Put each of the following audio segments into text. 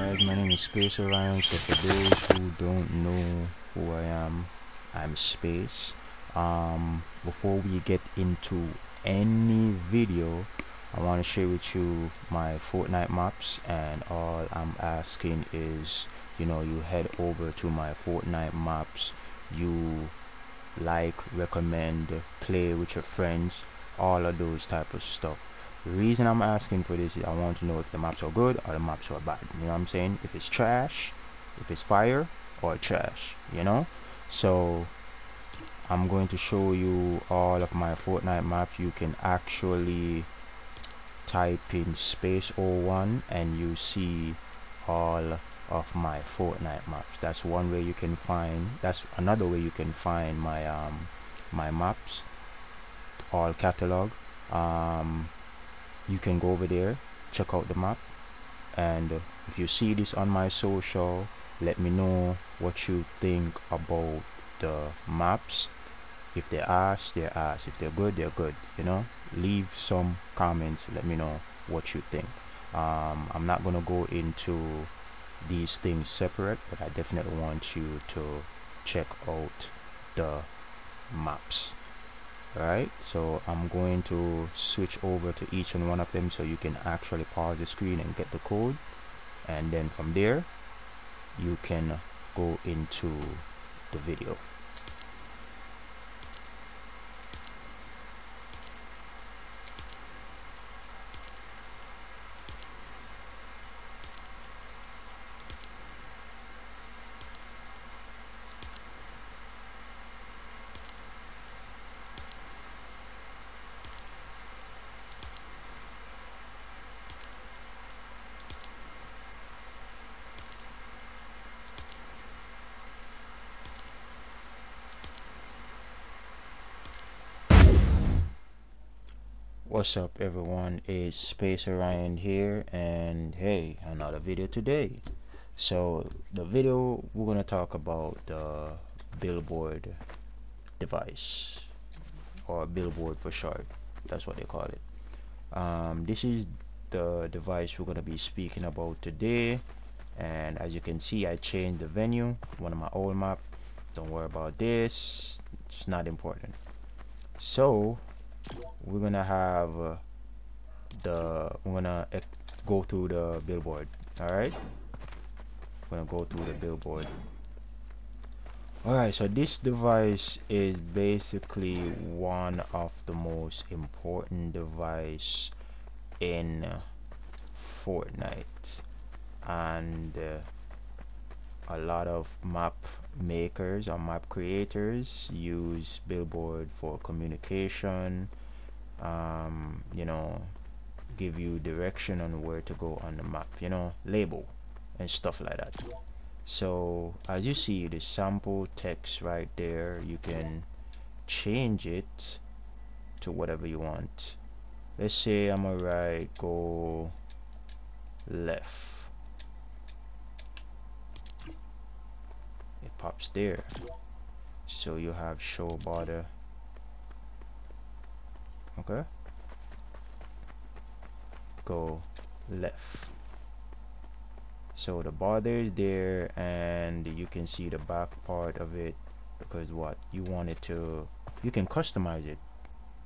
guys my name is space orion so for those who don't know who i am i'm space. Um before we get into any video i want to share with you my fortnite maps and all i'm asking is you know you head over to my fortnite maps. You like recommend play with your friends all of those type of stuff the reason I'm asking for this is I want to know if the maps are good or the maps are bad. You know what I'm saying? If it's trash, if it's fire or trash, you know? So I'm going to show you all of my Fortnite maps. You can actually type in space 01 and you see all of my Fortnite maps. That's one way you can find that's another way you can find my um my maps all catalog um you can go over there check out the map and if you see this on my social let me know what you think about the maps. If they're ass they're ass if they're good they're good you know? Leave some comments let me know what you think. Um, I'm not gonna go into these things separate but I definitely want you to check out the maps Alright, so I'm going to switch over to each and one of them so you can actually pause the screen and get the code. And then from there you can go into the video what's up everyone? It's space orion here and hey another video today. So the video we're gonna talk about the billboard device or billboard for short that's what they call it. Um, this is the device we're gonna be speaking about today and as you can see I changed the venue one of my old map. Don't worry about this it's not important. So we're gonna have uh, the we're gonna go through the billboard all right we're gonna go through the billboard. All right so this device is basically one of the most important device in Fortnite. And uh, a lot of map makers or map creators use billboard for communication um, you know give you direction on where to go on the map you know label and stuff like that. So as you see the sample text right there you can change it to whatever you want. Let's say I'm gonna write go left pops there so you have show border okay. Go left. So the border is there and you can see the back part of it because what? You want it to you can customize it.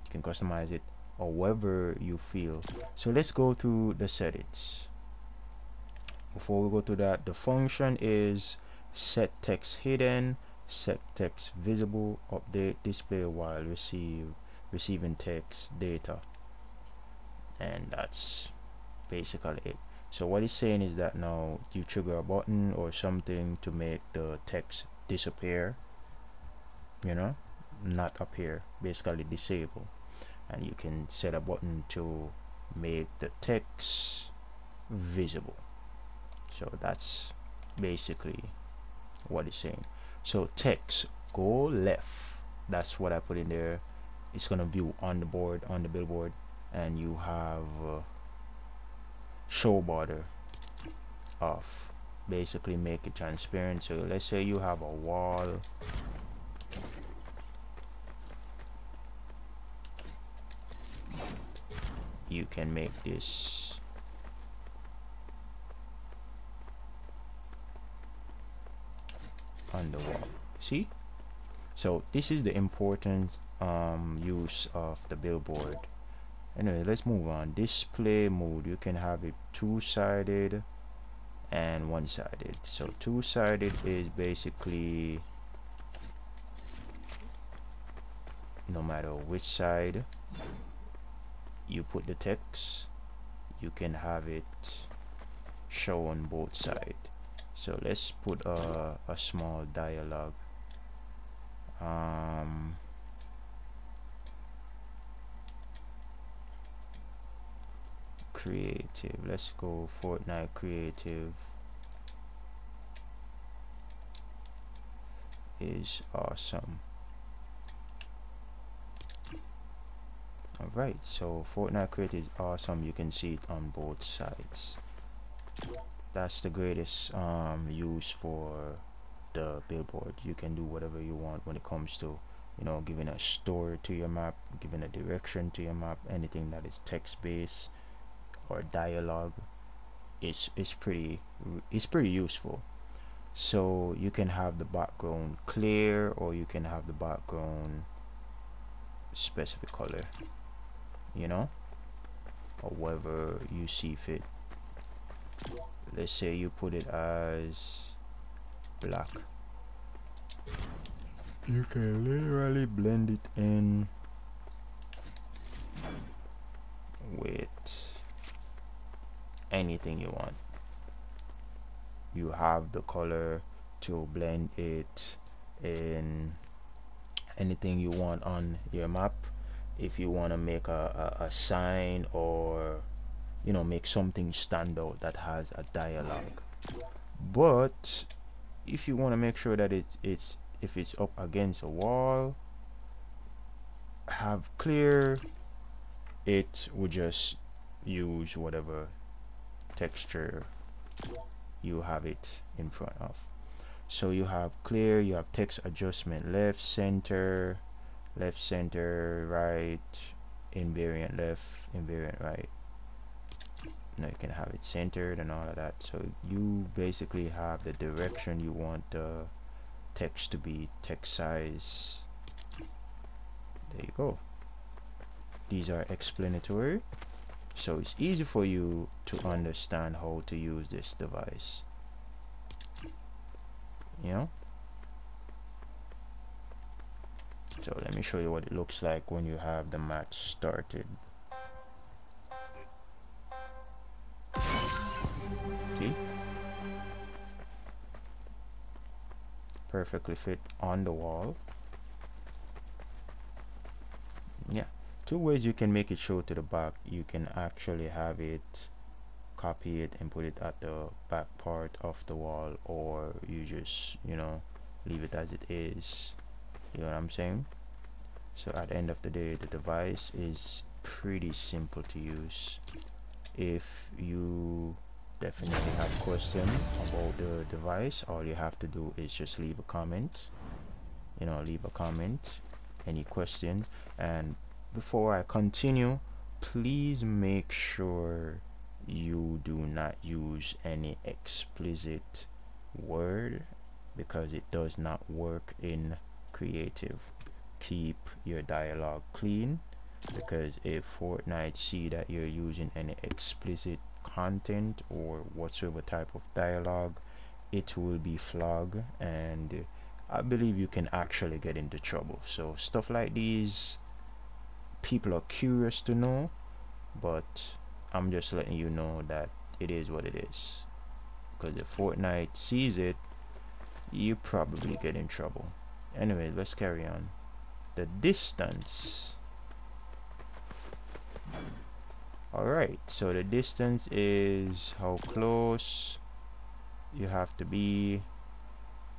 You can customize it however you feel. So let's go through the settings. Before we go to that the function is set text hidden set text visible update display while receive receiving text data. And that's basically it. So what it's saying is that now you trigger a button or something to make the text disappear you know not appear basically disable. And you can set a button to make the text visible. So that's basically what it's saying. So text go left. That's what I put in there. It's gonna view on the board on the billboard and you have uh, show border off. Basically make it transparent. So let's say you have a wall. You can make this on the wall. See? So this is the important um, use of the billboard. Anyway let's move on. Display mode. You can have it two-sided and one-sided. So two-sided is basically no matter which side you put the text you can have it show on both sides so let's put a, a small dialogue. Um, creative. Let's go Fortnite creative. Is awesome. Alright so Fortnite creative is awesome. You can see it on both sides that's the greatest um, use for the billboard. You can do whatever you want when it comes to you know giving a story to your map giving a direction to your map anything that is text based or dialogue is is pretty it's pretty useful. So you can have the background clear or you can have the background specific color you know or whatever you see fit let's say you put it as black. You can literally blend it in with anything you want. You have the color to blend it in anything you want on your map. If you want to make a, a, a, sign or you know make something stand out that has a dialogue. But if you want to make sure that it's it's if it's up against a wall have clear it would just use whatever texture you have it in front of. So you have clear you have text adjustment left center left center right invariant left invariant right now you can have it centered and all of that. So you basically have the direction you want the text to be text size. There you go. These are explanatory. So it's easy for you to understand how to use this device. You know? So let me show you what it looks like when you have the match started perfectly fit on the wall. Yeah two ways you can make it show to the back. You can actually have it copy it and put it at the back part of the wall or you just you know leave it as it is. You know what I'm saying? So at the end of the day the device is pretty simple to use. If you definitely have question about the device. All you have to do is just leave a comment you know leave a comment any question. And before I continue please make sure you do not use any explicit word because it does not work in creative. Keep your dialogue clean because if Fortnite see that you're using any explicit content or whatsoever type of dialogue it will be flagged and I believe you can actually get into trouble. So stuff like these people are curious to know but I'm just letting you know that it is what it is. Because if Fortnite sees it you probably get in trouble. Anyway let's carry on. The distance alright so the distance is how close you have to be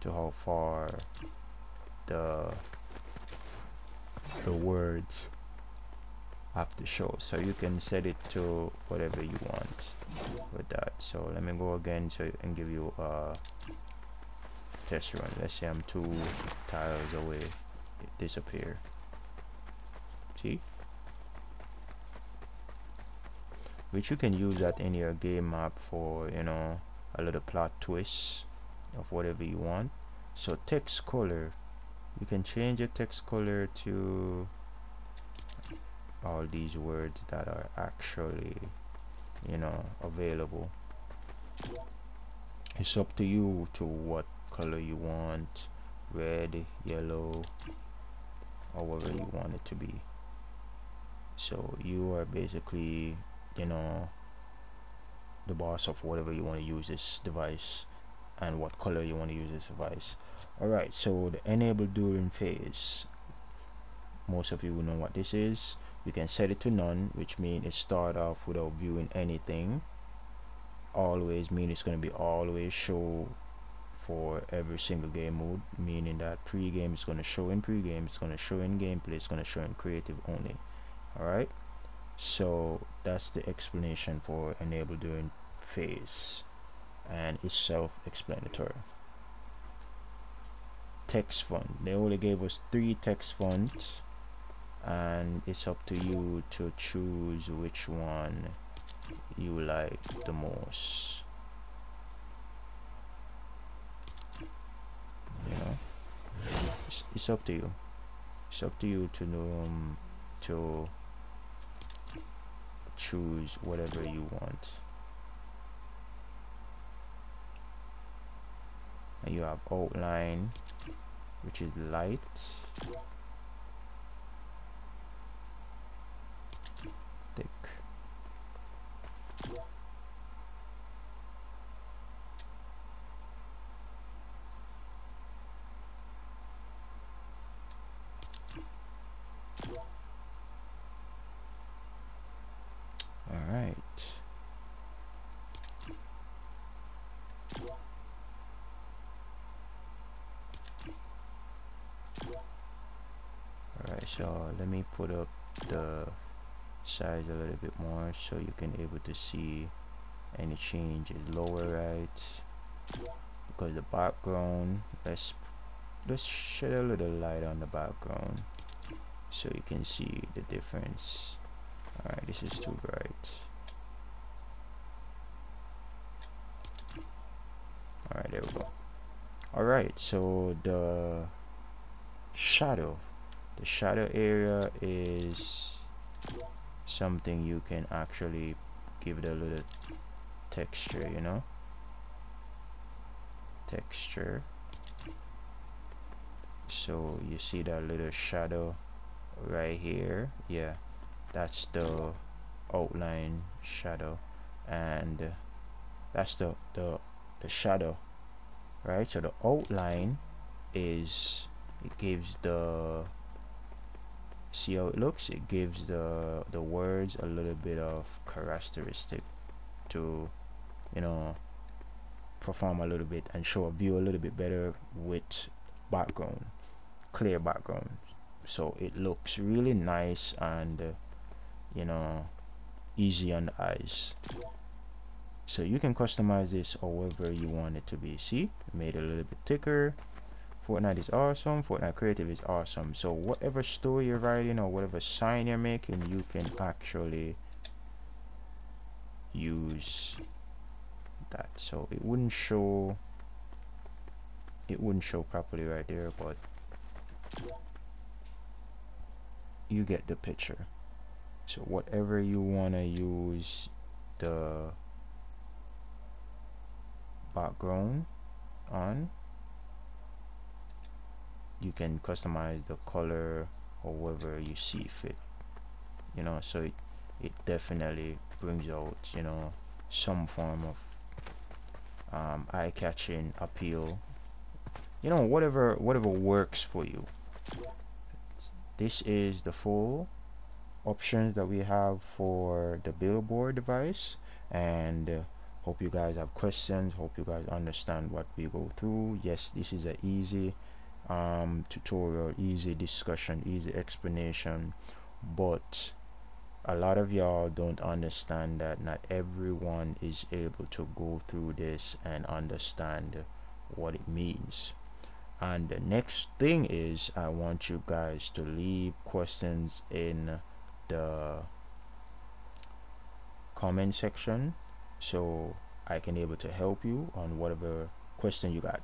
to how far the the words have to show. So you can set it to whatever you want with that. So let me go again so and give you a test run. Let's say I'm two tiles away it disappear. See which you can use that in your uh, game map for you know a little plot twist of whatever you want. So text color. You can change your text color to all these words that are actually you know available. It's up to you to what color you want red yellow or whatever you want it to be. So you are basically you know the boss of whatever you want to use this device and what color you want to use this device. Alright so the enable during phase most of you will know what this is. You can set it to none which means it start off without viewing anything. Always mean it's going to be always show for every single game mode meaning that pre-game is going to show in pre-game it's going to show in gameplay it's going to show in creative only. Alright so that's the explanation for enable during phase. And it's self-explanatory. Text font. They only gave us three text fonts. And it's up to you to choose which one you like the most. You know? It's, it's up to you. It's up to you to um, to choose whatever you want. And you have outline which is light. Thick all right Alright, so let me put up the size a little bit more so you can able to see any changes. Lower right because the background let's let's shed a little light on the background so you can see the difference. Alright this is too bright alright there we go. Alright so the shadow the shadow area is something you can actually give it a little texture you know? Texture. So you see that little shadow right here? Yeah. That's the outline shadow. And that's the the, the shadow right? So the outline is it gives the see how it looks. It gives the the words a little bit of characteristic to you know perform a little bit and show a view a little bit better with background clear background. So it looks really nice and uh, you know easy on the eyes. So you can customize this however you want it to be. See? Made a little bit thicker Fortnite is awesome. Fortnite Creative is awesome. So whatever story you're writing or whatever sign you're making, you can actually use that. So it wouldn't show it wouldn't show properly right there, but you get the picture. So whatever you wanna use the background on you can customize the color or whatever you see fit you know? So it it definitely brings out you know some form of um, eye-catching appeal. You know whatever whatever works for you. This is the full options that we have for the billboard device and uh, hope you guys have questions. Hope you guys understand what we go through. Yes this is a easy um, tutorial easy discussion easy explanation. But a lot of y'all don't understand that not everyone is able to go through this and understand what it means. And the next thing is I want you guys to leave questions in the comment section so I can able to help you on whatever question you got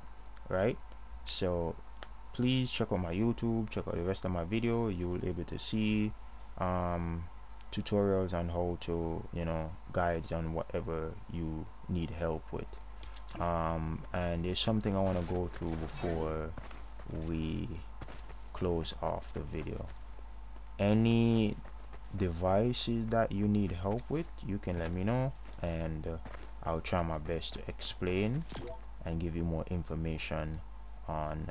right? So please check out my youtube check out the rest of my video. You will be able to see um, tutorials on how to you know guides on whatever you need help with. Um, and there's something I want to go through before we close off the video. Any devices that you need help with you can let me know and uh, I'll try my best to explain and give you more information on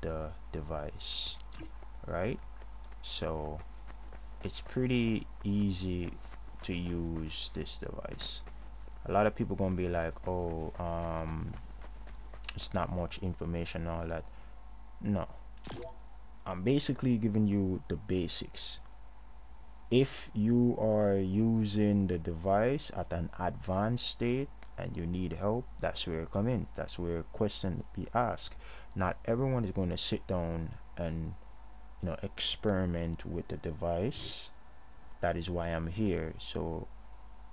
the device right? So it's pretty easy to use this device. A lot of people gonna be like oh um it's not much information all that. No. I'm basically giving you the basics. If you are using the device at an advanced state and you need help that's where it come in. That's where questions be asked. Not everyone is going to sit down and you know experiment with the device. That is why I'm here. So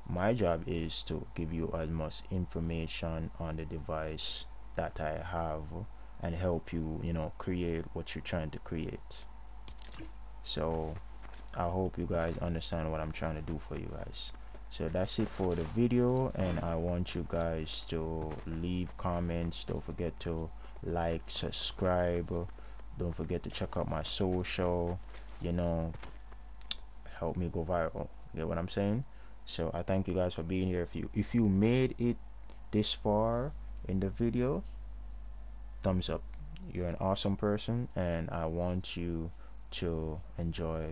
my job is to give you as much information on the device that I have and help you you know create what you're trying to create. So I hope you guys understand what I'm trying to do for you guys so that's it for the video and I want you guys to leave comments. Don't forget to like subscribe. Don't forget to check out my social you know help me go viral. You get what I'm saying? So I thank you guys for being here. If you if you made it this far in the video thumbs up. You're an awesome person and I want you to enjoy